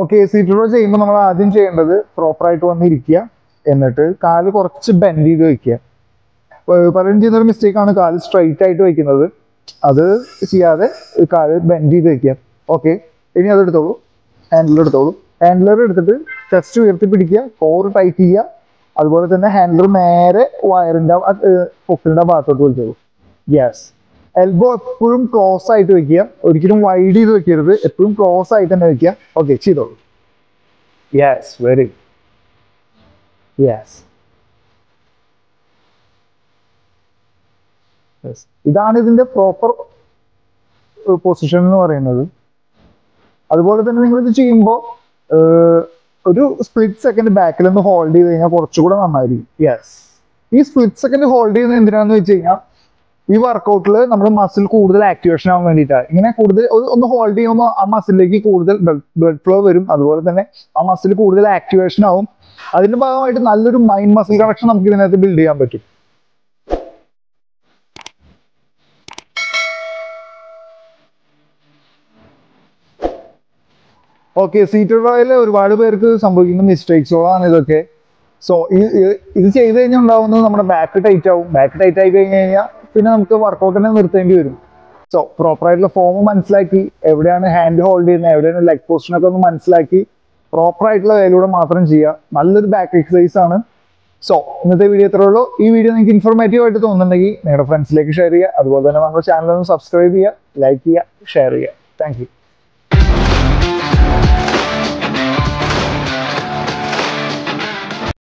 Okay seat raw ചെയ്യുമ്പോൾ നമ്മൾ ആദ്യം ചെയ്യേണ്ടത് പ്രോപ്പറായിട്ട് വന്നിരിക്കുക. എന്നിട്ട് കാൽ കുറച്ച് ബെൻഡ് ചെയ്ത് വെക്കുക. പ- പലരും ചെയ്യുന്ന ഒരു mistake ആണ് കാൽ സ്ട്രൈറ്റ് ആയിട്ട് വയ്ക്കുന്നത് അത് ചെയ്യാതെ കാൽ ബെൻഡ് ചെയ്ത് വെക്കുക. ഓക്കെ ഇനി അത് എടുത്തോളൂ. ഹാൻഡിലർ എടുത്തോളൂ. ഹാൻഡിലർ എടുത്തിട്ട് ചെസ്റ്റ് ഉയർത്തി പിടിക്കുക കോർ ടൈറ്റ് ചെയ്യുക. അതുപോലെ തന്നെ ഹാൻഡിലർ നേരെ വയറിന്റെ പൊക്കിളിന്റെ ഭാഗത്തോട്ട് വലിച്ചോളൂ. യെസ് എൽബോ എപ്പോഴും ക്ലോസ് ആയിട്ട് വെക്കുക. ഒരിക്കലും വൈഡ് ചെയ്ത് വെക്കരുത്. എപ്പോഴും ക്ലോസ് ആയിട്ട് തന്നെ വെക്കുക. ഓക്കെ ചെയ്തോളൂ. യെസ് വെരി യെസ് ഇതാണ് ഇതിന്റെ പ്രോപ്പർ പൊസിഷൻ എന്ന് പറയുന്നത്. അതുപോലെ തന്നെ നിങ്ങൾ ഇത് ചെയ്യുമ്പോൾ ഒരു സ്പ്ലിറ്റ് സെക്കൻഡ് ബാക്കിൽ ഒന്ന് ഹോൾഡ് ചെയ്ത് കഴിഞ്ഞാൽ കുറച്ചുകൂടെ നന്നായിരിക്കും. യെസ് ഈ സ്പ്ലിറ്റ് സെക്കൻഡ് ഹോൾഡ് ചെയ്യുന്നത് എന്തിനാന്ന് വെച്ച് കഴിഞ്ഞാൽ ഈ വർക്കൗട്ടിൽ നമ്മുടെ മസിൽ കൂടുതൽ ആക്ടിവേഷൻ ആവാൻ വേണ്ടിയിട്ടാണ്. ഇങ്ങനെ കൂടുതൽ ഒന്ന് ഹോൾഡ് ചെയ്യുമ്പോൾ ആ മസിലിലേക്ക് കൂടുതൽ ബ്ലഡ് ഫ്ലോ വരും. അതുപോലെ തന്നെ ആ മസിൽ കൂടുതൽ ആക്ടിവേഷൻ ആവും. അതിന്റെ ഭാഗമായിട്ട് നല്ലൊരു മൈൻഡ് മസിൽ കണക്ഷൻ നമുക്ക് ഇതിനകത്ത് ബിൽഡ് ചെയ്യാൻ പറ്റും. ഓക്കെ സീറ്റഡ് റോയിൽ ഒരുപാട് പേർക്ക് സംഭവിക്കുന്ന മിസ്റ്റേക്സുകളാണ് ഇതൊക്കെ. സോ ഇത് ചെയ്ത് കഴിഞ്ഞാൽ ഉണ്ടാവുന്നത് നമ്മുടെ ബാക്ക് ടൈറ്റ് ആവും. ബാക്ക് ടൈറ്റ് ആയി കഴിഞ്ഞ് കഴിഞ്ഞാൽ പിന്നെ നമുക്ക് വർക്കൗട്ടിനെ നിർത്തേണ്ടി വരും. സോ പ്രോപ്പറായിട്ടുള്ള ഫോം മനസ്സിലാക്കി എവിടെയാണ് ഹാൻഡ് ഹോൾഡ് ചെയ്യുന്നത് എവിടെയാണ് ലെഗ് പോസ്റ്റിനൊക്കെ ഒന്ന് മനസ്സിലാക്കി പ്രോപ്പറായിട്ടുള്ള വേലൂടെ മാത്രം ചെയ്യുക. നല്ലൊരു ബാക്ക് എക്സസൈസ് ആണ്. സോ ഇന്നത്തെ വീഡിയോ ഇത്രേ ഉള്ളൂ. ഈ വീഡിയോ നിങ്ങൾക്ക് ഇൻഫോർമേറ്റീവ് ആയിട്ട് തോന്നുന്നുണ്ടെങ്കിൽ നിങ്ങളുടെ ഫ്രണ്ട്സിലേക്ക് ഷെയർ ചെയ്യുക. അതുപോലെ തന്നെ നമ്മുടെ ചാനൽ ഒന്ന് സബ്സ്ക്രൈബ് ചെയ്യുക ലൈക്ക് ചെയ്യുക ഷെയർ ചെയ്യുക. താങ്ക്